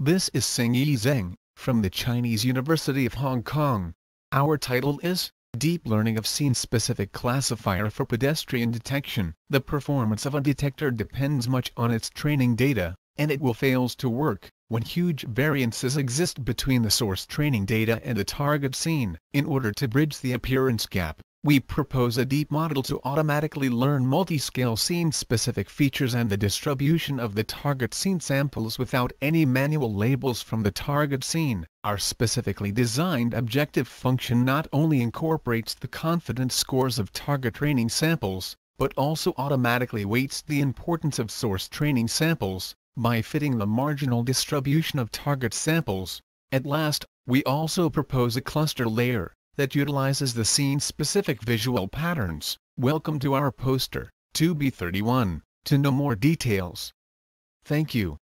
This is Xingyu Zeng, from the Chinese University of Hong Kong. Our title is, Deep Learning of Scene-Specific Classifier for Pedestrian Detection. The performance of a detector depends much on its training data, and it will fails to work when huge variances exist between the source training data and the target scene. In order to bridge the appearance gap, we propose a deep model to automatically learn multi-scale scene-specific features and the distribution of the target scene samples without any manual labels from the target scene. Our specifically designed objective function not only incorporates the confidence scores of target training samples, but also automatically weights the importance of source training samples, by fitting the marginal distribution of target samples. At last, we also propose a cluster layer, that utilizes the scene-specific visual patterns. Welcome to our poster, 2B31, to know more details. Thank you.